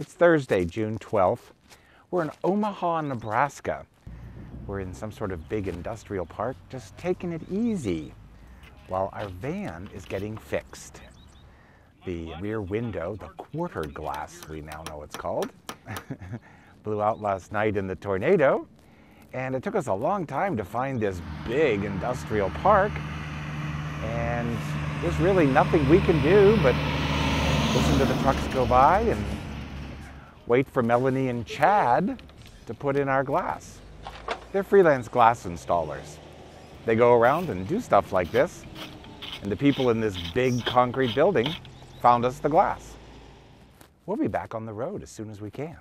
It's Thursday, June 12th. We're in Omaha, Nebraska. We're in some sort of big industrial park, just taking it easy while our van is getting fixed. The rear window, the quarter glass we now know it's called, blew out last night in the tornado. And it took us a long time to find this big industrial park. And there's really nothing we can do but listen to the trucks go by and wait for Melanie and Chad to put in our glass. They're freelance glass installers. They go around and do stuff like this, and the people in this big concrete building found us the glass. We'll be back on the road as soon as we can.